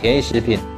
便宜食品。